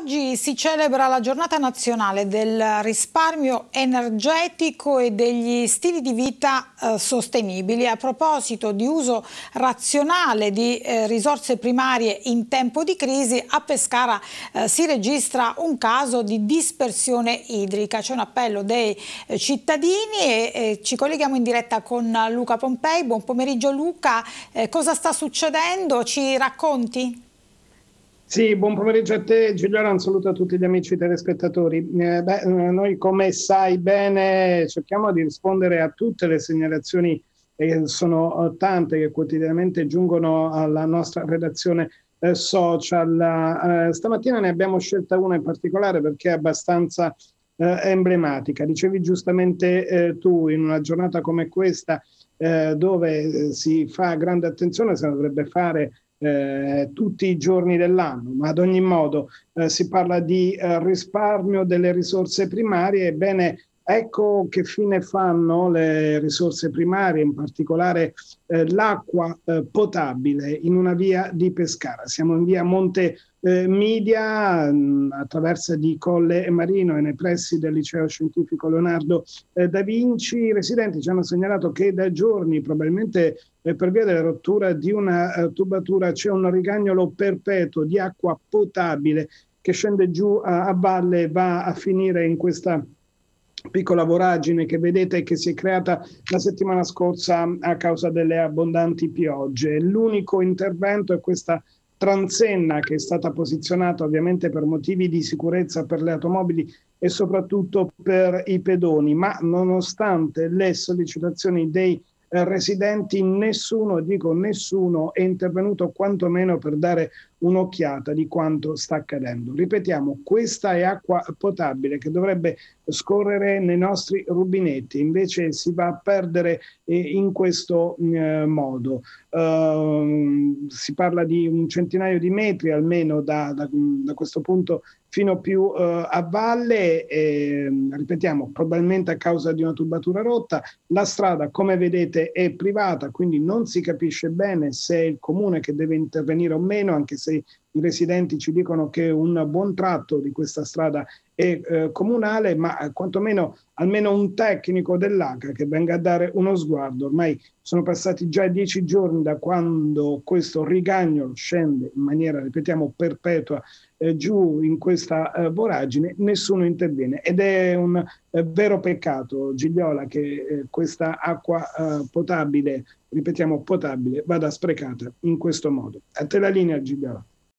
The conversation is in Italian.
Oggi si celebra la giornata nazionale del risparmio energetico e degli stili di vita eh, sostenibili. A proposito di uso razionale di eh, risorse primarie in tempo di crisi, a Pescara eh, si registra un caso di dispersione idrica. C'è un appello dei eh, cittadini e, ci colleghiamo in diretta con Luca Pompei. Buon pomeriggio Luca, eh, cosa sta succedendo? Ci racconti? Sì, buon pomeriggio a te Giuliano, un saluto a tutti gli amici telespettatori. Eh, beh, noi come sai bene cerchiamo di rispondere a tutte le segnalazioni, e sono eh, tante che quotidianamente giungono alla nostra redazione eh, social. Eh, stamattina ne abbiamo scelta una in particolare perché è abbastanza eh, emblematica. Dicevi giustamente eh, tu, in una giornata come questa, dove si fa grande attenzione, se dovrebbe fare eh, tutti i giorni dell'anno, ma ad ogni modo eh, si parla di eh, risparmio delle risorse primarie, ebbene ecco che fine fanno le risorse primarie, in particolare eh, l'acqua eh, potabile in una via di Pescara. Siamo in via Monte eh, Media, mh, attraverso di Colle e Marino e nei pressi del liceo scientifico Leonardo eh, da Vinci. I residenti ci hanno segnalato che da giorni, probabilmente eh, per via della rottura di una uh, tubatura, c'è un rigagnolo perpetuo di acqua potabile che scende giù a, a valle e va a finire in questa piccola voragine che vedete che si è creata la settimana scorsa a causa delle abbondanti piogge. L'unico intervento è questa transenna che è stata posizionata ovviamente per motivi di sicurezza per le automobili e soprattutto per i pedoni, ma nonostante le sollecitazioni dei eh, residenti, nessuno, dico nessuno, è intervenuto quantomeno per dare un'occhiata di quanto sta accadendo. Ripetiamo, questa è acqua potabile che dovrebbe scorrere nei nostri rubinetti, invece si va a perdere eh, in questo eh, modo. Uh, si parla di un centinaio di metri almeno da, da, da questo punto fino più uh, a valle, e, ripetiamo, probabilmente a causa di una tubatura rotta. La strada, come vedete, è privata, quindi non si capisce bene se è il comune che deve intervenire o meno, anche se i residenti ci dicono che un buon tratto di questa strada è eh, comunale, ma eh, quantomeno almeno un tecnico dell'ACA che venga a dare uno sguardo. Ormai sono passati già dieci giorni da quando questo rigagnolo scende in maniera, ripetiamo, perpetua eh, giù in questa eh, voragine, nessuno interviene ed è un eh, vero peccato, Gigliola, che eh, questa acqua potabile, ripetiamo potabile, vada sprecata in questo modo. A te la linea, Gigliola.